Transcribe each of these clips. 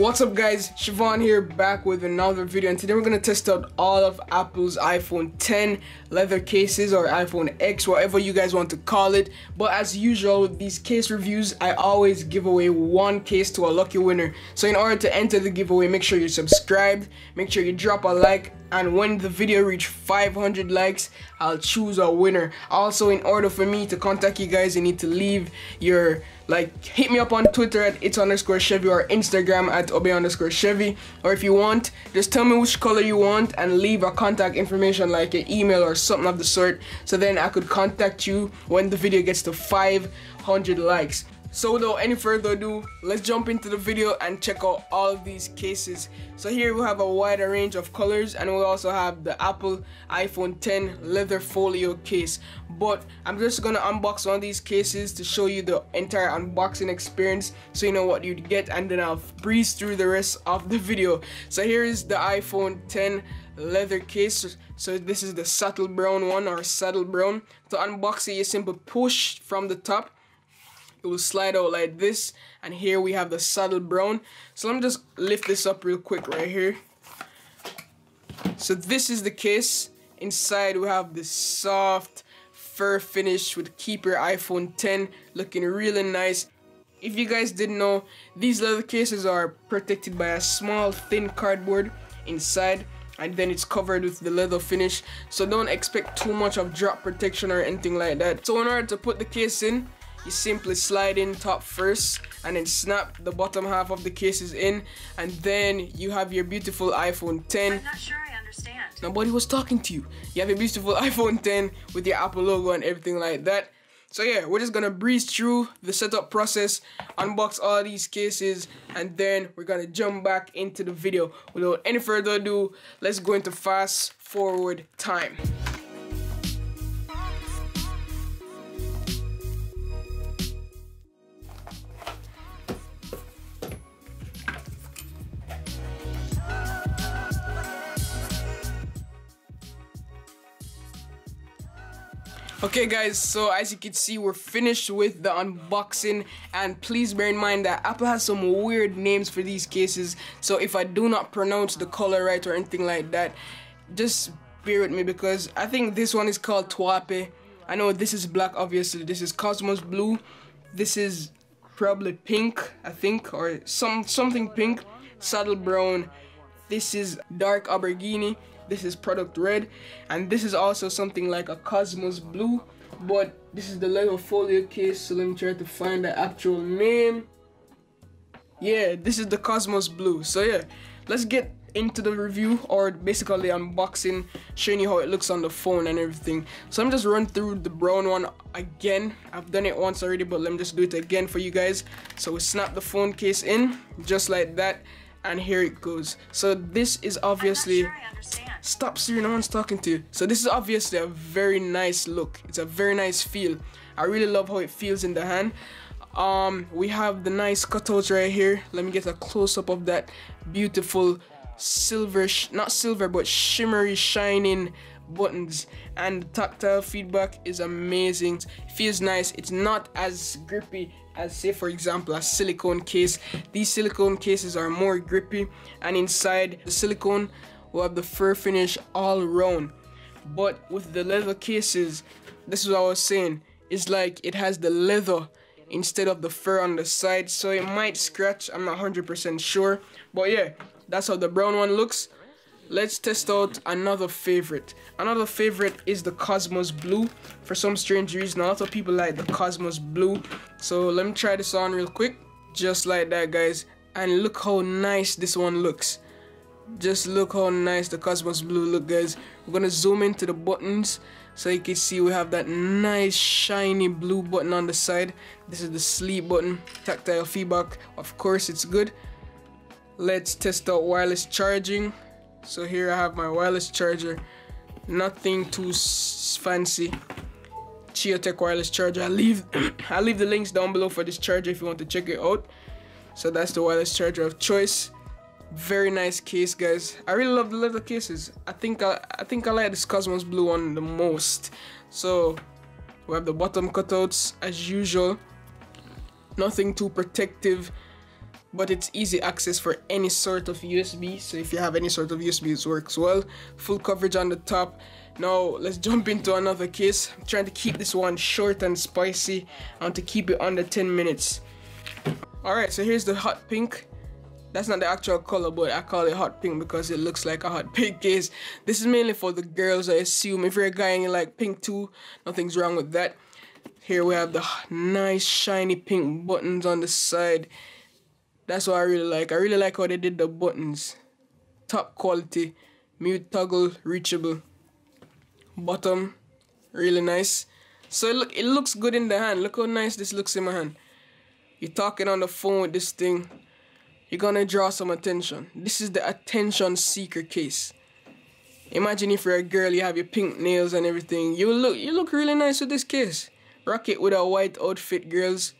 What's up guys, Shevon here back with another video and today we're going to test out all of Apple's iPhone 10 leather cases or iPhone X, whatever you guys want to call it. But as usual with these case reviews, I always give away one case to a lucky winner. So in order to enter the giveaway, make sure you're subscribed, make sure you drop a like, and when the video reach 500 likes, I'll choose a winner. Also, in order for me to contact you guys, you need to leave your like hit me up on Twitter at it's underscore Shevi or Instagram at obey underscore Shevi. Or if you want, just tell me which color you want and leave a contact information like an email or something of the sort. So then I could contact you when the video gets to 500 likes. So without any further ado, let's jump into the video and check out all of these cases. So here we have a wider range of colors and we also have the Apple iPhone 10 leather folio case. But I'm just gonna unbox one of these cases to show you the entire unboxing experience so you know what you'd get and then I'll breeze through the rest of the video. So here is the iPhone 10 leather case so this is the subtle brown one or saddle brown to unbox it you simply push from the top it will slide out like this and here we have the saddle brown. So let me just lift this up real quick right here. So this is the case. Inside we have this soft fur finish with keeper iphone 10 looking really nice. If you guys didn't know these leather cases are protected by a small thin cardboard inside and then it's covered with the leather finish. So don't expect too much of drop protection or anything like that. So in order to put the case in you simply slide in top first and then snap the bottom half of the cases in and then you have your beautiful iPhone 10 I'm not sure I understand. nobody was talking to you. You have a beautiful iPhone 10 with your Apple logo and everything like that. So yeah we're just gonna breeze through the setup process unbox all these cases and then we're gonna jump back into the video. Without any further ado let's go into fast forward time Okay guys, so as you can see we're finished with the unboxing and please bear in mind that Apple has some weird names for these cases so if I do not pronounce the color right or anything like that just bear with me because I think this one is called Taupe. I know this is black obviously. This is Cosmos Blue. This is probably pink I think or some something pink. Saddle brown. This is dark aubergine this is product red and this is also something like a cosmos blue but this is the leather folio case so let me try to find the actual name. Yeah this is the cosmos blue. So yeah let's get into the review or basically unboxing showing you how it looks on the phone and everything. So i'm just run through the brown one again. I've done it once already but let me just do it again for you guys. So we snap the phone case in just like that and here it goes. So this is obviously sure stop Siri no one's talking to you. So this is obviously a very nice look. It's a very nice feel. I really love how it feels in the hand. Um we have the nice cutouts right here. Let me get a close-up of that beautiful silver not silver but shimmery shining buttons and tactile feedback is amazing. It feels nice. It's not as grippy as say for example a silicone case. These silicone cases are more grippy and inside the silicone will have the fur finish all around but with the leather cases this is what I was saying it's like it has the leather instead of the fur on the side. So it might scratch I'm not 100% sure. But yeah that's how the brown one looks let's test out another favorite. Another favorite is the cosmos blue. For some strange reason a lot of people like the cosmos blue. So let me try this on real quick. Just like that guys. And look how nice this one looks. Just look how nice the cosmos blue look guys. We're gonna zoom into the buttons so you can see we have that nice shiny blue button on the side. This is the sleep button. Tactile feedback. Of course it's good. Let's test out wireless charging so here I have my wireless charger. Nothing too fancy. Choetech wireless charger. I leave I leave the links down below for this charger if you want to check it out. So that's the wireless charger of choice. Very nice case guys. I really love the leather cases. I think I, I think I like this Cosmos blue one the most. So we have the bottom cutouts as usual. Nothing too protective but it's easy access for any sort of USB so if you have any sort of USB it works well. Full coverage on the top. Now let's jump into another case. I'm trying to keep this one short and spicy. And to keep it under 10 minutes. Alright so here's the hot pink. That's not the actual color but I call it hot pink because it looks like a hot pink case. This is mainly for the girls I assume. If you're a guy and you like pink too nothing's wrong with that. Here we have the nice shiny pink buttons on the side that's what I really like. I really like how they did the buttons. Top quality, mute toggle, reachable. Bottom, really nice. So it look it looks good in the hand. Look how nice this looks in my hand. You're talking on the phone with this thing. You're gonna draw some attention. This is the attention seeker case. Imagine if you're a girl, you have your pink nails and everything. You look you look really nice with this case. Rock it with a white outfit, girls.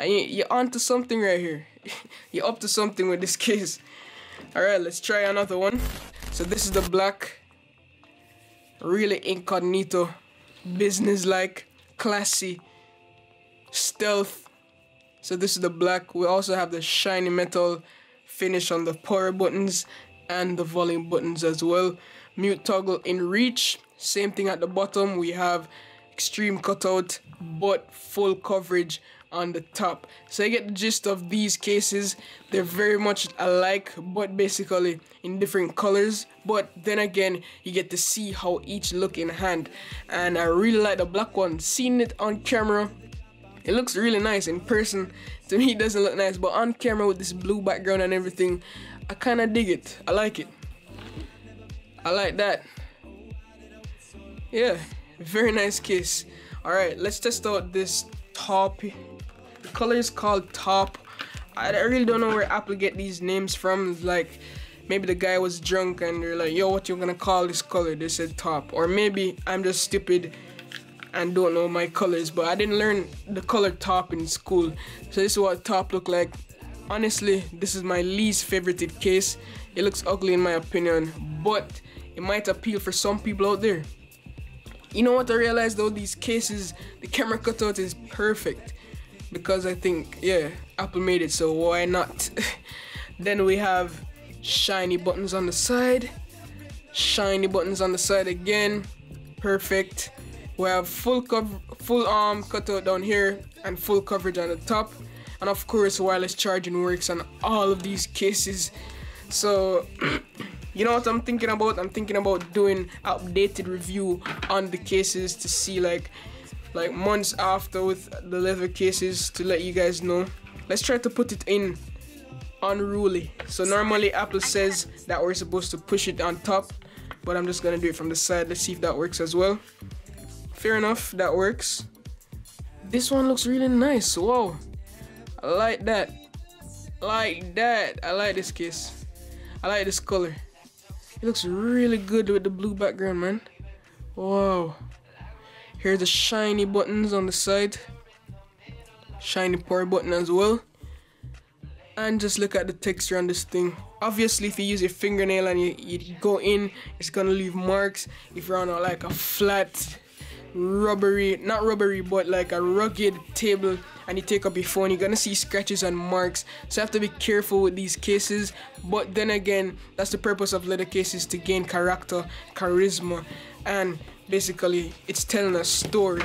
And you're onto something right here. you're up to something with this case. Alright, let's try another one. So this is the black. Really incognito. Business-like. Classy. Stealth. So this is the black. We also have the shiny metal finish on the power buttons and the volume buttons as well. Mute toggle in reach. Same thing at the bottom. We have extreme cutout but full coverage on the top. So I get the gist of these cases. They're very much alike but basically in different colors. But then again you get to see how each look in hand. And I really like the black one. Seeing it on camera it looks really nice in person. To me it doesn't look nice but on camera with this blue background and everything I kind of dig it. I like it. I like that. Yeah very nice case. All right let's test out this top color is called top. I, really don't know where apple get these names from. Like maybe the guy was drunk and they're like yo what you gonna call this color? They said top. Or maybe i'm just stupid and don't know my colors but i didn't learn the color top in school. So this is what top look like. Honestly this is my least favorite case. It looks ugly in my opinion but it might appeal for some people out there. You know what I realized though? These cases, the camera cutout is perfect because I think, yeah, Apple made it, so why not? then we have shiny buttons on the side, shiny buttons on the side again, perfect. We have full full arm cutout down here, and full coverage on the top, and of course wireless charging works on all of these cases. So. you know what I'm thinking about? I'm thinking about doing updated review on the cases to see like like months after with the leather cases to let you guys know. Let's try to put it in unruly. So normally Apple says that we're supposed to push it on top, but I'm just gonna do it from the side. Let's see if that works as well. Fair enough, that works. This one looks really nice. Whoa, I like that. Like that. I like this case. I like this color. It looks really good with the blue background, man. Wow. Here's the shiny buttons on the side. Shiny power button as well. And just look at the texture on this thing. Obviously, if you use your fingernail and you, you go in, it's gonna leave marks. If you're on a, like a flat, rubbery, not rubbery, but like a rugged table and you take up your phone, you're gonna see scratches and marks. So you have to be careful with these cases. But then again, that's the purpose of leather cases to gain character, charisma, and basically it's telling a story.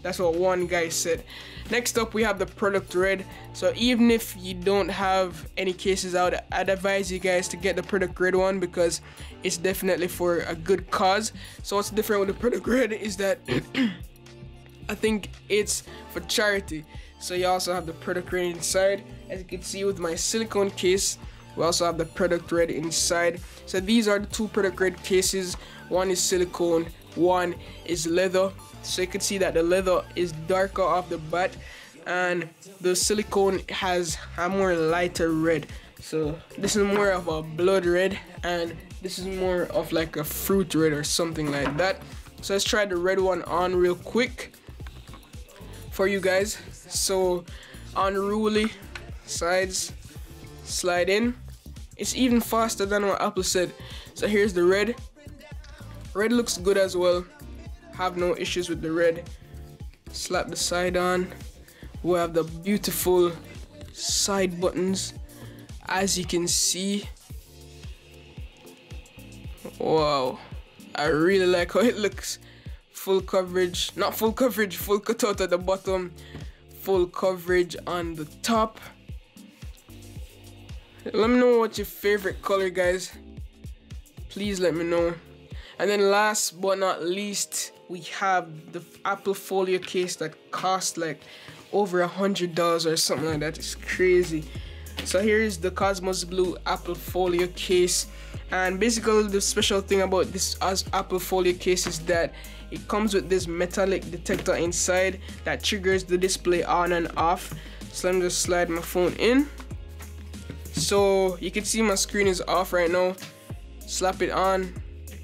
That's what one guy said. Next up, we have the product red. So even if you don't have any cases out, I'd advise you guys to get the product red one because it's definitely for a good cause. So what's different with the product red is that I think it's for charity. So you also have the product red inside. As you can see with my silicone case, we also have the product red inside. So these are the two product red cases. One is silicone, one is leather. So you can see that the leather is darker off the bat and the silicone has a more lighter red. So this is more of a blood red and this is more of like a fruit red or something like that. So let's try the red one on real quick for you guys so unruly sides slide in it's even faster than what Apple said so here's the red red looks good as well. Have no issues with the red. Slap the side on. We have the beautiful side buttons. As you can see wow I really like how it looks. Full coverage not full coverage full cutout at the bottom. Full coverage on the top. Let me know what your favorite color guys. Please let me know and then last but not least we have the apple folio case that cost like over a hundred dollars or something like that. It's crazy. So here is the cosmos blue apple folio case. And basically the special thing about this apple folio case is that it comes with this metallic detector inside that triggers the display on and off. So let me just slide my phone in. So you can see my screen is off right now. Slap it on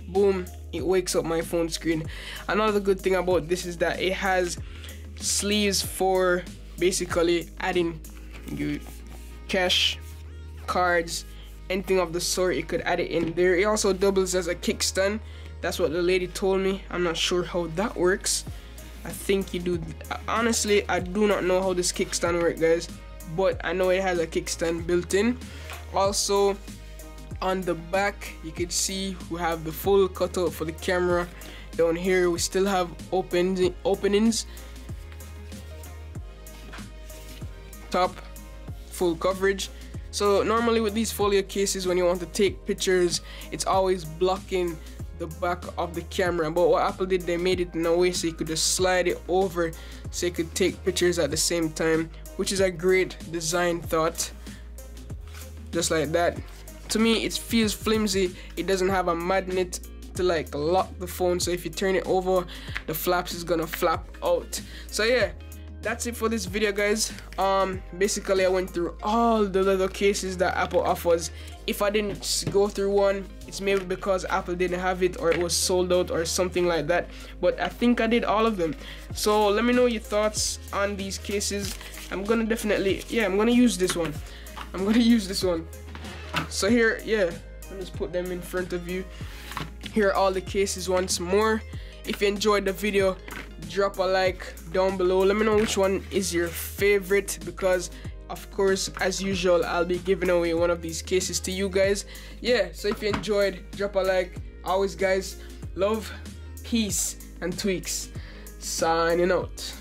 boom it wakes up my phone screen. Another good thing about this is that it has sleeves for basically adding you cash cards anything of the sort you could add it in there. It also doubles as a kickstand. That's what the lady told me. I'm not sure how that works. I think you do honestly i do not know how this kickstand works guys but i know it has a kickstand built in. Also on the back you can see we have the full cutout for the camera. Down here we still have open openings. Top full coverage. So normally with these folio cases when you want to take pictures it's always blocking the back of the camera. But what Apple did they made it in a way so you could just slide it over so you could take pictures at the same time which is a great design thought. Just like that to me it feels flimsy. It doesn't have a magnet to like lock the phone. So if you turn it over the flaps is gonna flap out. So yeah that's it for this video guys. Um basically i went through all the little cases that apple offers. If i didn't go through one it's maybe because apple didn't have it or it was sold out or something like that. But i think i did all of them. So let me know your thoughts on these cases. I'm gonna definitely yeah i'm gonna use this one. I'm gonna use this one so here yeah me just put them in front of you. Here are all the cases once more. If you enjoyed the video drop a like down below. Let me know which one is your favorite because of course as usual i'll be giving away one of these cases to you guys. Yeah so if you enjoyed drop a like. Always guys love peace and tweaks. Signing out